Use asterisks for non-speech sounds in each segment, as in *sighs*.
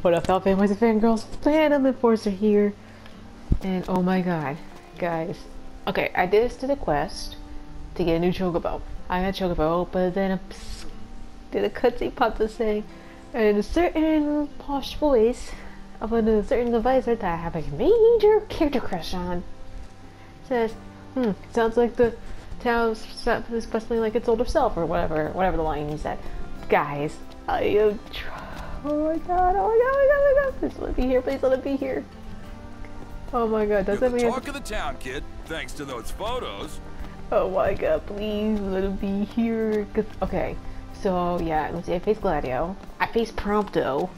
What up, Fel Fanboys and Fangirls? Fandom Enforcer here. And oh my god, guys. Okay, I did this to the quest to get a new Chocobo. I got Chocobo, but then a did a cutscene pop to say, in a certain posh voice of a certain advisor that I have a major character crush on, says, hmm, sounds like the town's especially like its older self or whatever, whatever the line he said. Guys, I am trying Oh my god, oh my god, oh my god, oh my god. Please let it be here, please let it be here. Oh my god, does You're that mean talk of the town, kid. Thanks to those photos. Oh my god, please let it be here. Cause, okay, so yeah, let's see, I face Gladio. I face Prompto.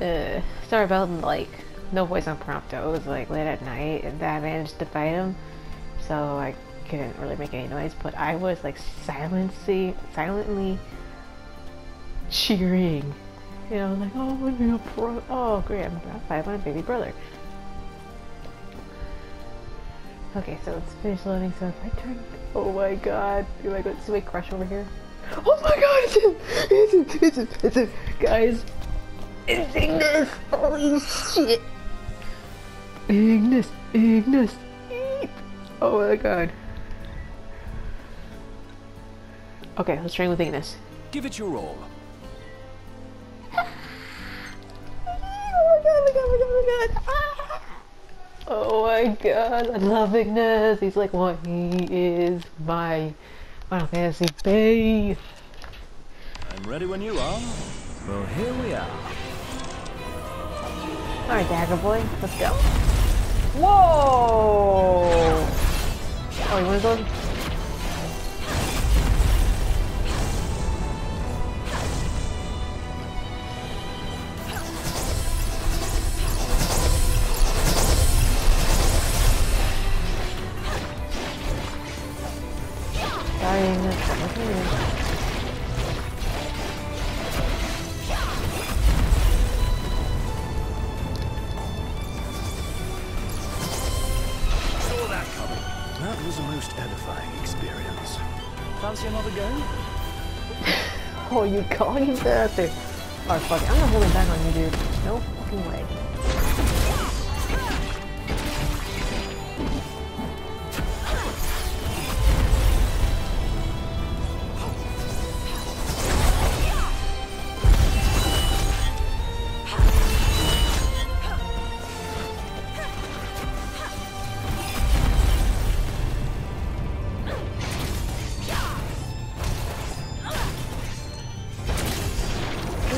Uh, sorry about like, no voice on Prompto. It was like late at night and I managed to fight him. So I couldn't really make any noise, but I was like silently, silently cheering you know, like, oh, be a pro. Oh, great, I'm gonna fight my baby brother. Okay, so let's finish loading. So if I turn, oh my god, do I go see my crush over here? Oh my god, it's him! It's him! It's him! It's him! Guys, it's Ignis! Holy shit! Ignis! Ignis! Oh my god. Okay, let's train with Ignis. Give it your all. God, ah! *laughs* oh my god. I love Ignis. He's like, what? He is my Final Fantasy babe. I'm ready when you are. Well, here we are. Alright, Dagger Boy, let's go. Whoa! Oh, you wanna go? *laughs* Oh, you calling him that? Alright, fuck it. I'm not holding back on you, dude. No fucking way.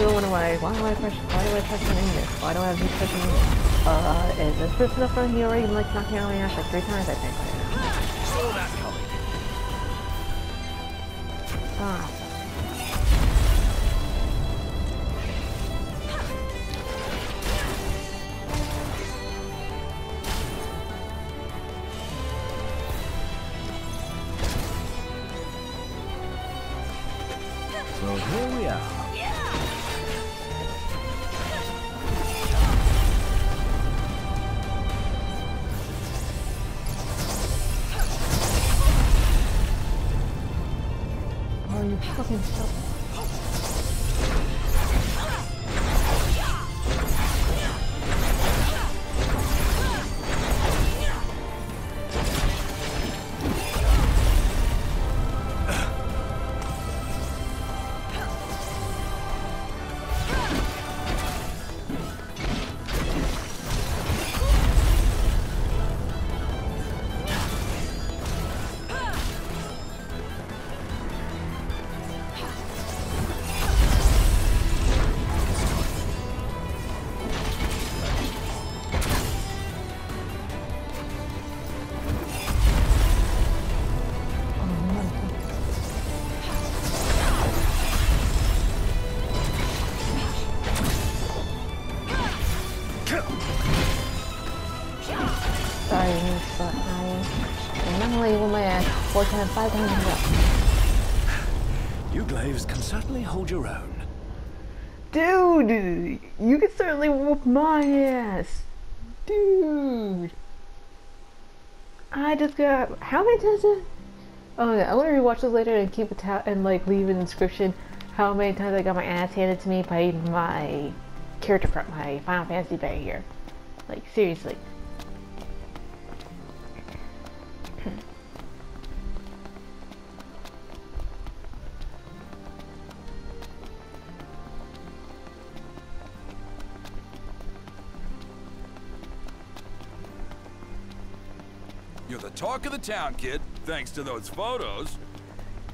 People wonder why, do I press, why do I press on English? Why do I have pressing English? Uh, is this person up front? He already like knocked me out my ass like three times, I think. Saw that coming. Ah. Well, here we are. Oh, you fucking five times. *sighs* You Glaives can certainly hold your own. Dude, you can certainly whoop my ass. Dude. I just got, how many times did, oh yeah, I want to rewatch this later and keep tab and like leave an inscription how many times I got my ass handed to me by my character from my Final Fantasy bay here. Like, seriously. You're the talk of the town, kid, thanks to those photos.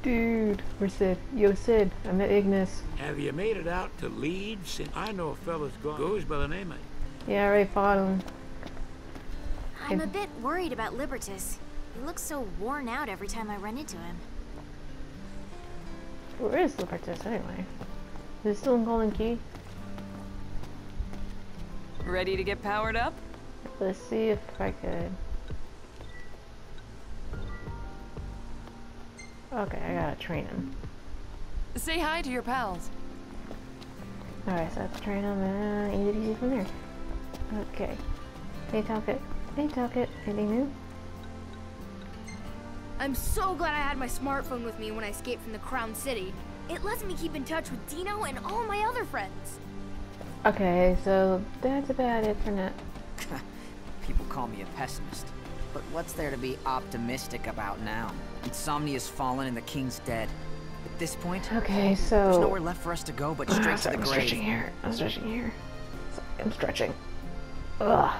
Dude, where's Cid? Yo, Cid, I met Ignis. Have you made it out to Leeds? Since I know a fella's go goes by the name of... Yeah, I already fought him. I'm a bit worried about Libertus. He looks so worn out every time I run into him. Where is Libertus anyway? Is it still in Galdin Quay? Ready to get powered up? Let's see if I could. Okay, I gotta train him. Say hi to your pals. Alright, so I have to train him and eat it easy from there. Okay. Hey Talkit. Hey Talkit. Anything new? I'm so glad I had my smartphone with me when I escaped from the Crown City. It lets me keep in touch with Dino and all my other friends. Okay, so that's about it for now. *laughs* People call me a pessimist. But what's there to be optimistic about now? Insomnia's fallen and the king's dead. At this point, Okay, so there's nowhere left for us to go but *sighs* straight to the I'm grave. stretching here. I'm stretching here. I'm stretching. Ugh.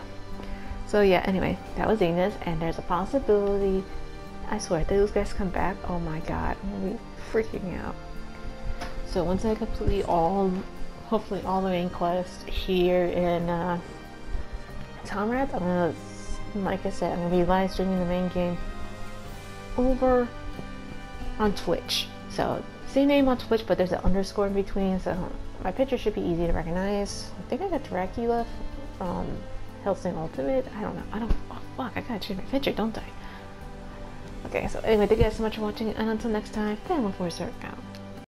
So yeah, anyway, that was Ignis, and there's a possibility. I swear, if those guys come back, oh my god, I'm gonna be freaking out. So once I complete all, hopefully all the main quests here in uh, Tomrat, I'm gonna, like I said, I'm gonna be live streaming the main game over on Twitch. So same name on Twitch, but there's an underscore in between. So my picture should be easy to recognize. I think I got Dracula from Hellsing Ultimate. I don't know. I don't. Oh fuck! I gotta change my picture, don't I? Okay. So anyway, thank you guys so much for watching, and until next time, Family Force out.